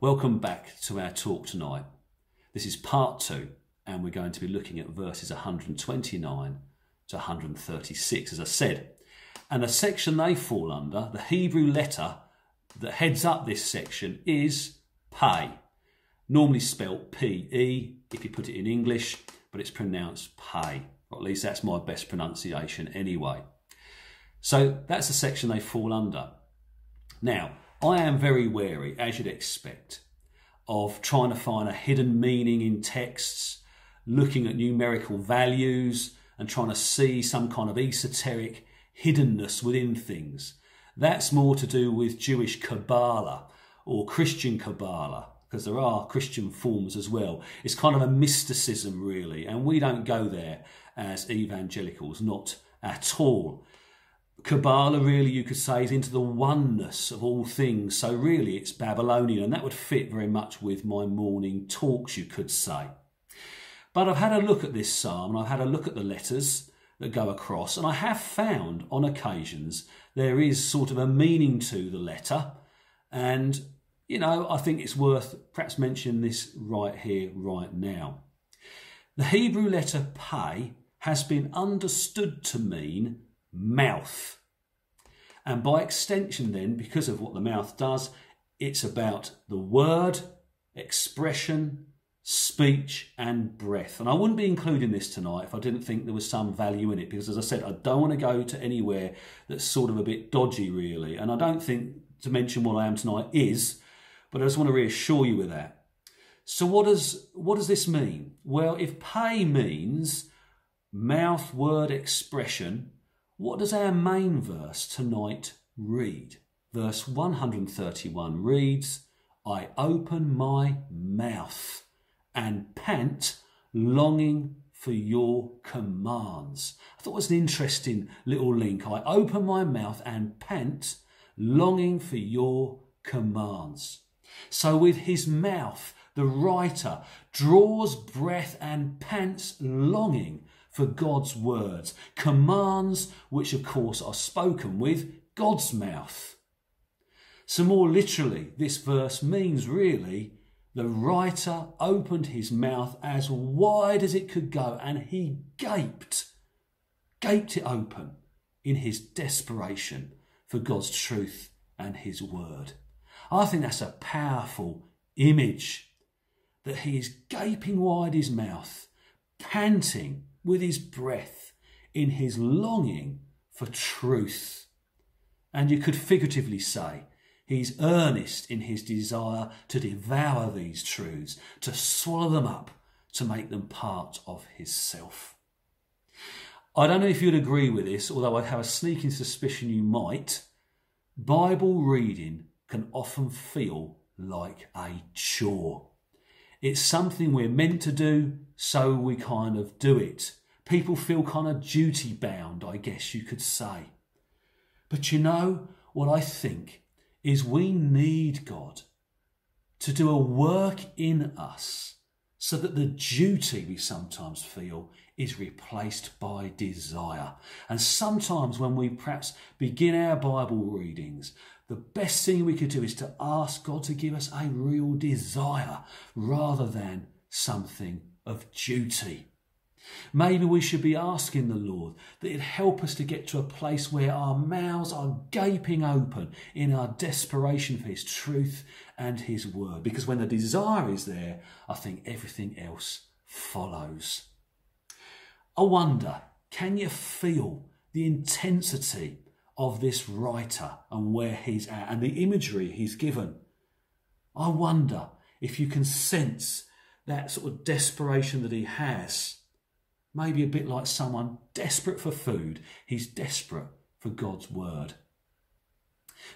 Welcome back to our talk tonight. This is part two, and we're going to be looking at verses 129 to 136, as I said. And the section they fall under, the Hebrew letter that heads up this section, is pay. Normally spelt P E if you put it in English, but it's pronounced pay. Or at least that's my best pronunciation anyway. So that's the section they fall under. Now, I am very wary, as you'd expect, of trying to find a hidden meaning in texts, looking at numerical values, and trying to see some kind of esoteric hiddenness within things. That's more to do with Jewish Kabbalah or Christian Kabbalah, because there are Christian forms as well. It's kind of a mysticism, really, and we don't go there as evangelicals, not at all. Kabbalah, really, you could say, is into the oneness of all things. So, really, it's Babylonian, and that would fit very much with my morning talks, you could say. But I've had a look at this psalm, and I've had a look at the letters that go across, and I have found on occasions there is sort of a meaning to the letter. And, you know, I think it's worth perhaps mentioning this right here, right now. The Hebrew letter pay has been understood to mean mouth. And by extension, then, because of what the mouth does, it's about the word, expression, speech, and breath. And I wouldn't be including this tonight if I didn't think there was some value in it, because as I said, I don't want to go to anywhere that's sort of a bit dodgy, really. And I don't think to mention what I am tonight is, but I just want to reassure you with that. So what does what does this mean? Well, if pay means mouth, word, expression, what does our main verse tonight read? Verse 131 reads, I open my mouth and pant, longing for your commands. I thought it was an interesting little link. I open my mouth and pant, longing for your commands. So, with his mouth, the writer draws breath and pants, longing for God's words, commands which, of course, are spoken with God's mouth. So, more literally, this verse means really the writer opened his mouth as wide as it could go and he gaped, gaped it open in his desperation for God's truth and his word. I think that's a powerful image that he is gaping wide his mouth, panting with his breath in his longing for truth. And you could figuratively say, he's earnest in his desire to devour these truths, to swallow them up, to make them part of his self. I don't know if you'd agree with this, although I have a sneaking suspicion you might. Bible reading can often feel like a chore. It's something we're meant to do, so we kind of do it. People feel kind of duty bound, I guess you could say. But you know what I think is we need God to do a work in us so that the duty we sometimes feel is replaced by desire. And sometimes when we perhaps begin our Bible readings, the best thing we could do is to ask God to give us a real desire rather than something of duty. Maybe we should be asking the Lord that He'd help us to get to a place where our mouths are gaping open in our desperation for His truth and His word. Because when the desire is there, I think everything else follows. I wonder, can you feel the intensity of this writer and where he's at and the imagery he's given. I wonder if you can sense that sort of desperation that he has. Maybe a bit like someone desperate for food, he's desperate for God's word.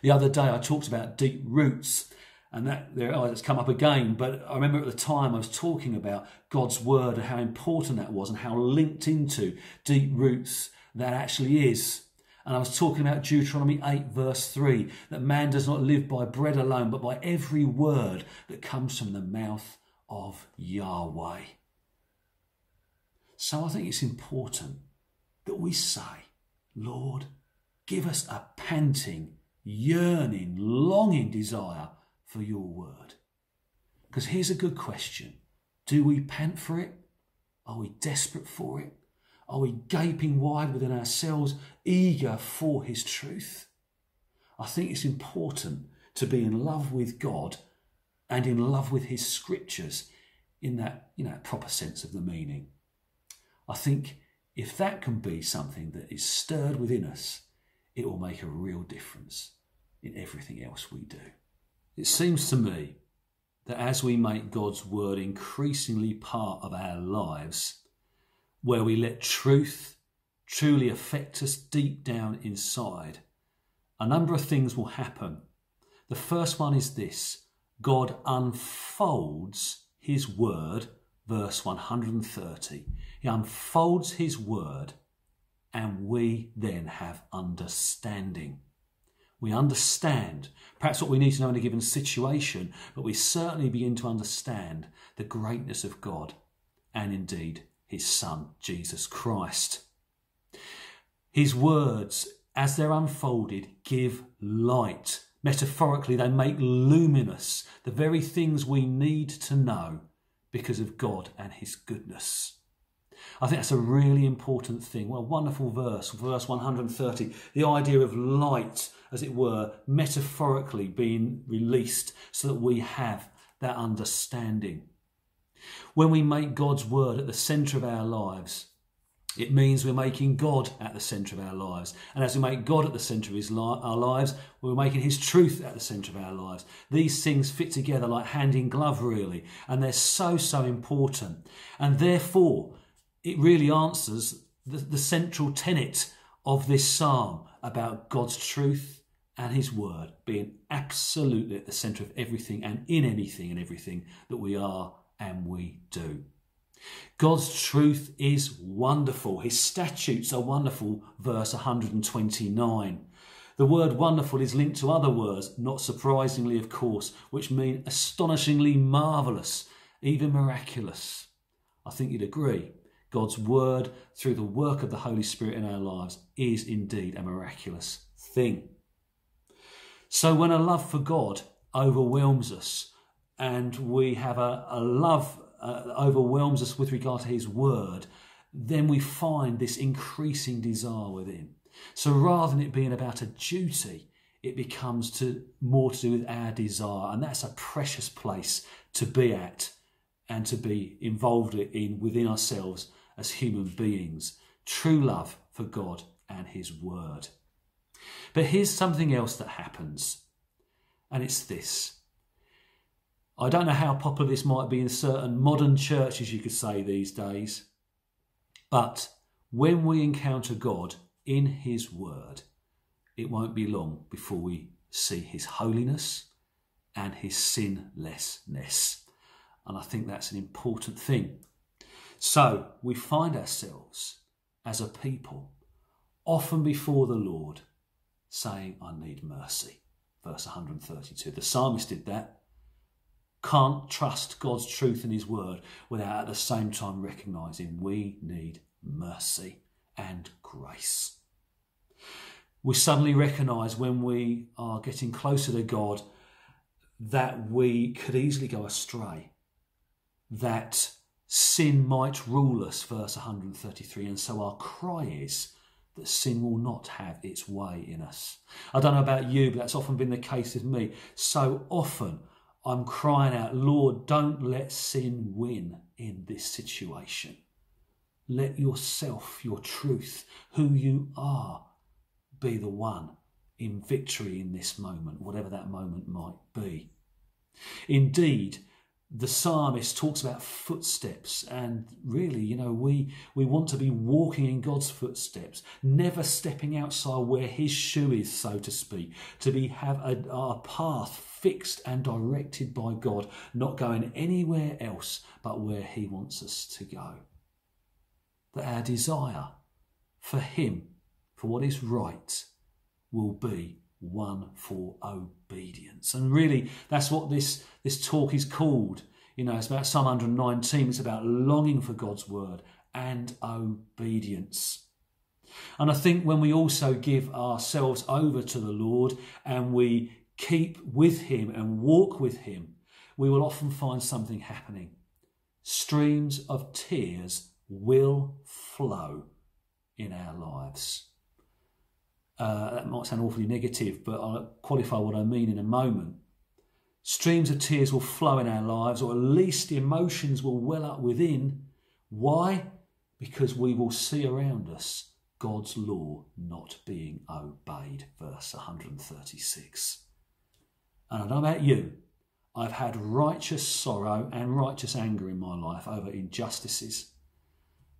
The other day I talked about deep roots and that there oh, it's come up again but i remember at the time i was talking about god's word and how important that was and how linked into deep roots that actually is and I was talking about Deuteronomy 8, verse 3, that man does not live by bread alone, but by every word that comes from the mouth of Yahweh. So I think it's important that we say, Lord, give us a panting, yearning, longing desire for your word. Because here's a good question Do we pant for it? Are we desperate for it? Are we gaping wide within ourselves, eager for his truth? I think it's important to be in love with God and in love with his scriptures in that, you know, proper sense of the meaning. I think if that can be something that is stirred within us, it will make a real difference in everything else we do. It seems to me that as we make God's word increasingly part of our lives, where we let truth truly affect us deep down inside, a number of things will happen. The first one is this God unfolds his word, verse 130. He unfolds his word, and we then have understanding. We understand perhaps what we need to know in a given situation, but we certainly begin to understand the greatness of God and indeed his Son, Jesus Christ. His words, as they're unfolded, give light. Metaphorically, they make luminous the very things we need to know because of God and his goodness. I think that's a really important thing. What a wonderful verse, verse 130. The idea of light, as it were, metaphorically being released so that we have that understanding. When we make God's word at the centre of our lives, it means we're making God at the centre of our lives. And as we make God at the centre of his li- our lives, we're making his truth at the centre of our lives. These things fit together like hand in glove, really. And they're so, so important. And therefore, it really answers the, the central tenet of this psalm about God's truth and his word being absolutely at the centre of everything and in anything and everything that we are and we do. God's truth is wonderful. His statutes are wonderful, verse 129. The word wonderful is linked to other words, not surprisingly, of course, which mean astonishingly marvellous, even miraculous. I think you'd agree. God's word through the work of the Holy Spirit in our lives is indeed a miraculous thing. So when a love for God overwhelms us and we have a, a love uh, overwhelms us with regard to his word, then we find this increasing desire within. So rather than it being about a duty, it becomes to more to do with our desire, and that's a precious place to be at and to be involved in within ourselves as human beings. True love for God and His Word. But here's something else that happens, and it's this. I don't know how popular this might be in certain modern churches, you could say, these days, but when we encounter God in His Word, it won't be long before we see His holiness and His sinlessness. And I think that's an important thing. So we find ourselves as a people often before the Lord saying, I need mercy. Verse 132. The psalmist did that. Can't trust God's truth and his word without at the same time recognizing we need mercy and grace. We suddenly recognize when we are getting closer to God that we could easily go astray, that sin might rule us, verse 133. And so our cry is that sin will not have its way in us. I don't know about you, but that's often been the case with me. So often I'm crying out, Lord, don't let sin win in this situation. Let yourself, your truth, who you are, be the one in victory in this moment, whatever that moment might be. Indeed, the psalmist talks about footsteps and really you know we we want to be walking in god's footsteps never stepping outside where his shoe is so to speak to be have a, a path fixed and directed by god not going anywhere else but where he wants us to go. That our desire for him for what is right will be one for obedience. And really, that's what this, this talk is called. You know, it's about Psalm 119, it's about longing for God's word and obedience. And I think when we also give ourselves over to the Lord and we keep with Him and walk with Him, we will often find something happening. Streams of tears will flow in our lives. Uh, that might sound awfully negative, but I'll qualify what I mean in a moment. Streams of tears will flow in our lives, or at least the emotions will well up within. Why? Because we will see around us God's law not being obeyed. Verse 136. And I don't know about you, I've had righteous sorrow and righteous anger in my life over injustices,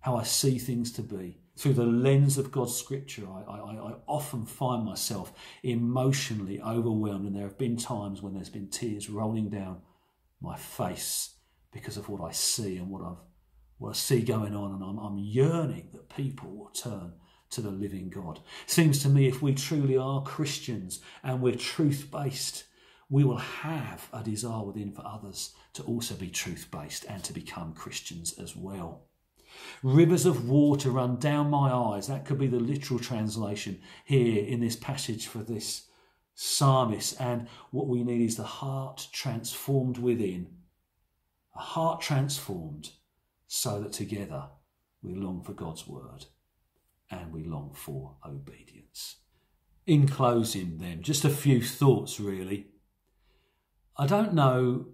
how I see things to be through the lens of God's scripture, I, I, I, often find myself emotionally overwhelmed, and there have been times when there's been tears rolling down my face because of what I see and what I've what I see going on, and I'm, I'm yearning that people will turn to the living God. Seems to me if we truly are Christians and we're truth based, we will have a desire within for others to also be truth based and to become Christians as well. Rivers of water run down my eyes. That could be the literal translation here in this passage for this psalmist. And what we need is the heart transformed within, a heart transformed so that together we long for God's word and we long for obedience. In closing, then, just a few thoughts really. I don't know,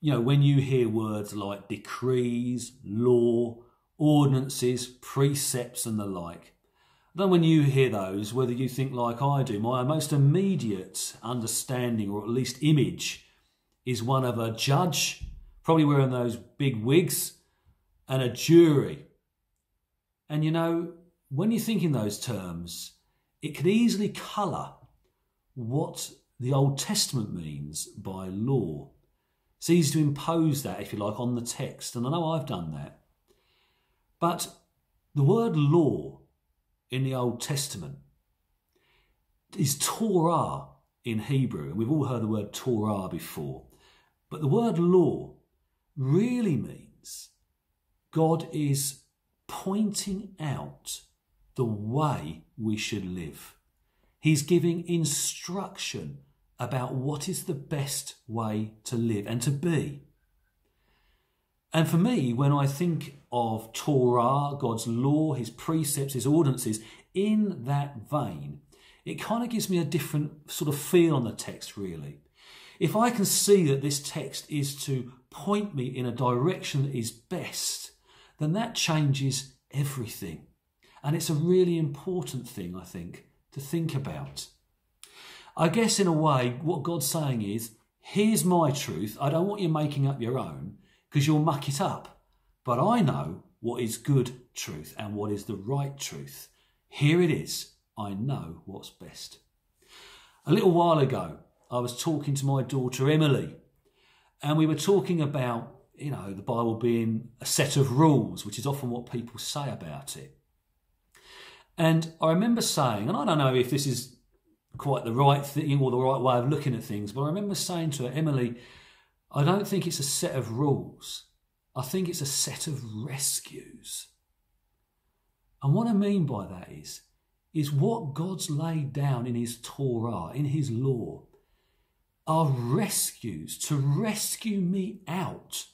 you know, when you hear words like decrees, law, ordinances, precepts, and the like. Then, when you hear those, whether you think like I do, my most immediate understanding, or at least image, is one of a judge, probably wearing those big wigs, and a jury. And you know, when you think in those terms, it can easily colour what the Old Testament means by law. It's easy to impose that, if you like, on the text, and I know I've done that. But the word law in the Old Testament is Torah in Hebrew. And we've all heard the word Torah before. But the word law really means God is pointing out the way we should live. He's giving instruction about what is the best way to live and to be. And for me, when I think of Torah, God's law, his precepts, his ordinances, in that vein, it kind of gives me a different sort of feel on the text, really. If I can see that this text is to point me in a direction that is best, then that changes everything. And it's a really important thing, I think, to think about. I guess, in a way, what God's saying is here's my truth. I don't want you making up your own because you'll muck it up. But I know what is good truth and what is the right truth. Here it is. I know what's best. A little while ago, I was talking to my daughter Emily, and we were talking about, you know, the Bible being a set of rules, which is often what people say about it. And I remember saying, and I don't know if this is quite the right thing or the right way of looking at things, but I remember saying to her, Emily, I don't think it's a set of rules. I think it's a set of rescues. And what I mean by that is, is what God's laid down in His Torah, in His law, are rescues to rescue me out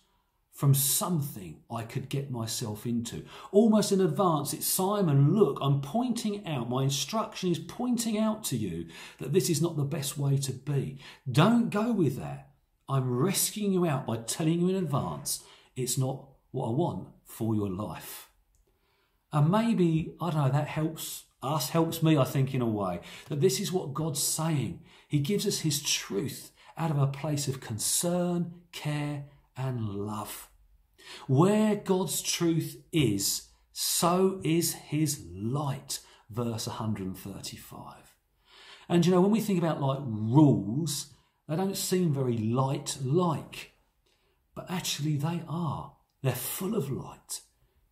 from something I could get myself into. Almost in advance, it's Simon, look, I'm pointing out, my instruction is pointing out to you that this is not the best way to be. Don't go with that. I'm rescuing you out by telling you in advance it's not what I want for your life. And maybe, I don't know, that helps us, helps me, I think, in a way, that this is what God's saying. He gives us His truth out of a place of concern, care, and love. Where God's truth is, so is His light. Verse 135. And you know, when we think about like rules, they don't seem very light like, but actually they are. They're full of light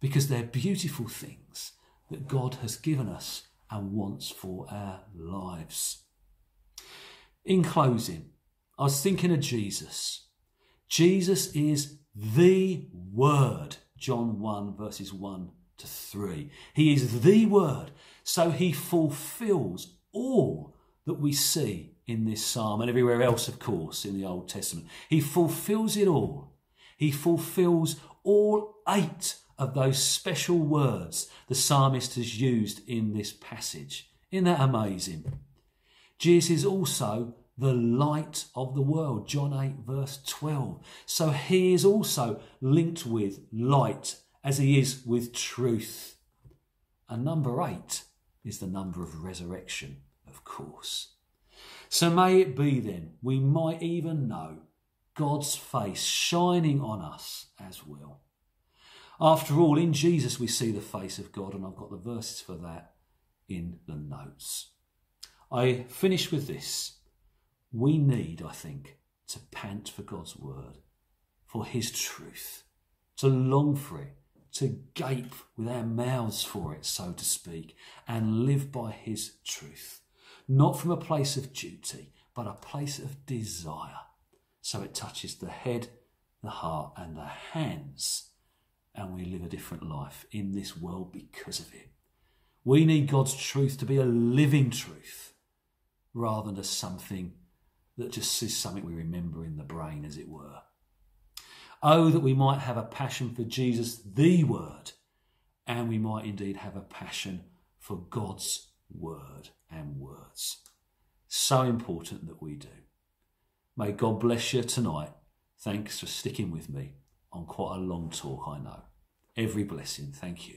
because they're beautiful things that God has given us and wants for our lives. In closing, I was thinking of Jesus. Jesus is the Word, John 1, verses 1 to 3. He is the Word. So he fulfills all that we see in this psalm and everywhere else, of course, in the Old Testament. He fulfills it all. He fulfills all eight of those special words the psalmist has used in this passage. Isn't that amazing? Jesus is also the light of the world. John 8, verse 12. So he is also linked with light as he is with truth. And number eight is the number of resurrection, of course. So may it be then, we might even know God's face shining on us as well. After all, in Jesus we see the face of God, and I've got the verses for that in the notes. I finish with this. We need, I think, to pant for God's word, for his truth, to long for it, to gape with our mouths for it, so to speak, and live by his truth. Not from a place of duty, but a place of desire. So it touches the head, the heart, and the hands, and we live a different life in this world because of it. We need God's truth to be a living truth rather than just something that just is something we remember in the brain, as it were. Oh, that we might have a passion for Jesus, the Word, and we might indeed have a passion for God's Word and words. So important that we do. May God bless you tonight. Thanks for sticking with me on quite a long talk, I know. Every blessing. Thank you.